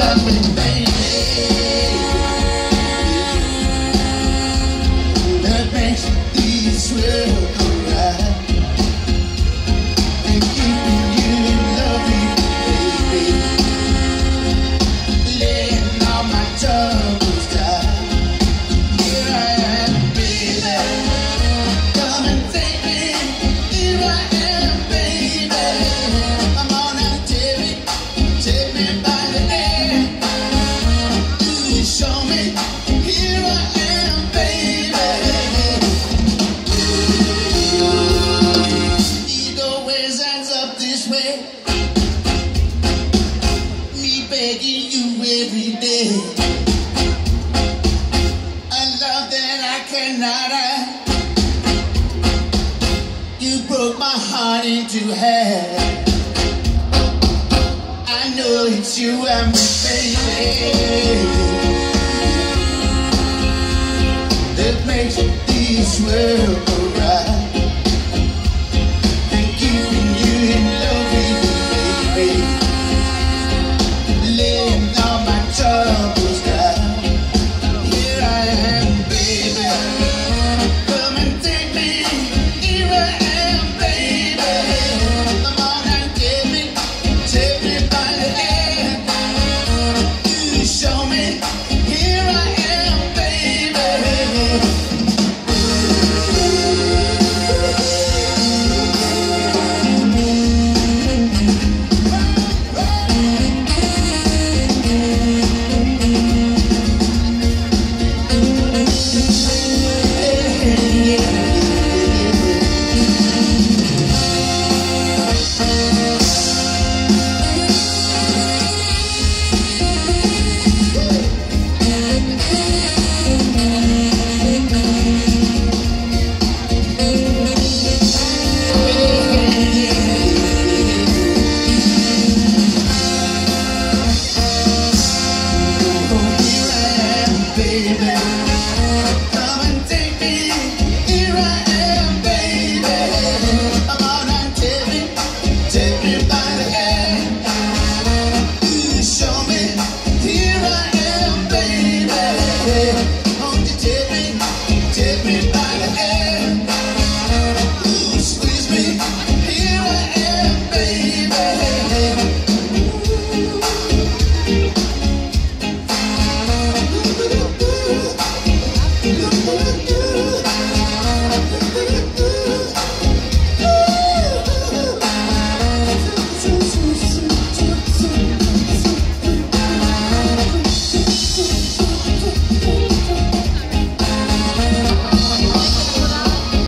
love me, baby. That makes these real begging you every day. A love that I cannot have. You broke my heart into half. I know it's you me, baby. That makes this world